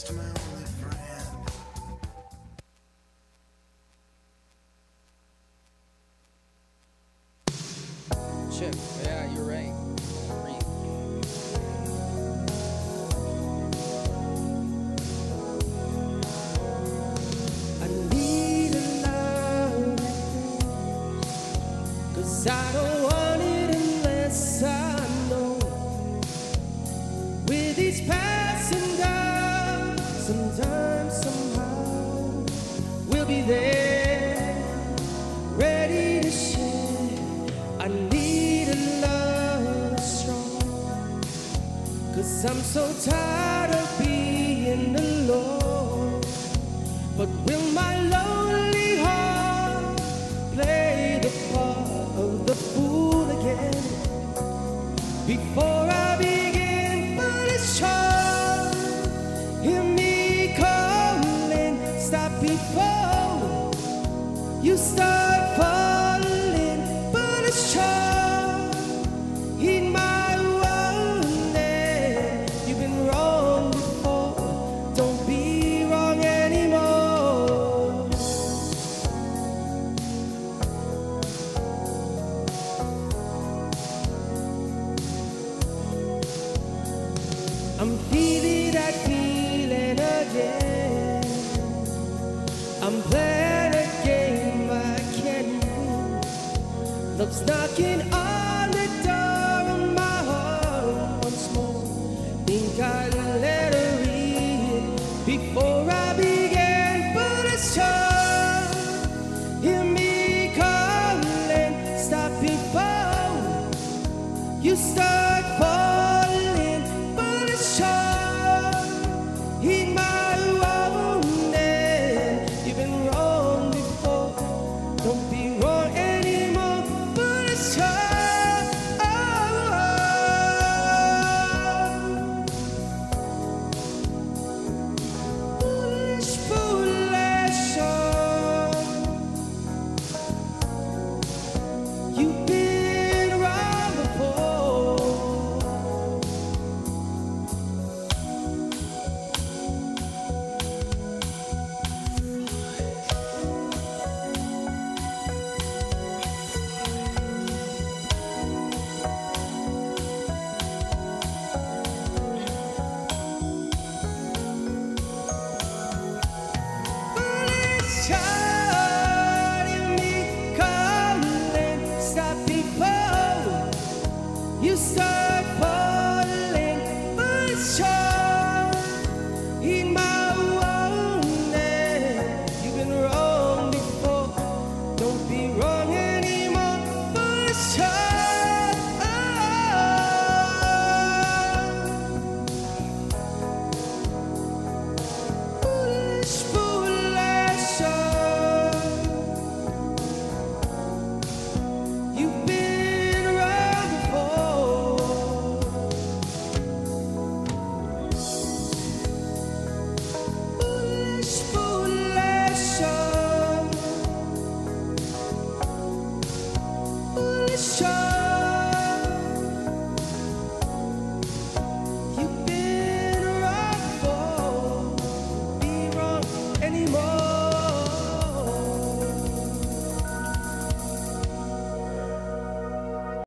I need a love I don't want Sometimes, somehow We'll be there Ready to share. I need a love strong Cause I'm so tired of being alone. But will my lonely fall, you start falling, but it's true. In my world, and you've been wrong before. Don't be wrong anymore. I'm feeling that feeling again. I'm playing a game I can't lose. Love's knocking on the door of my heart once more. Think I life.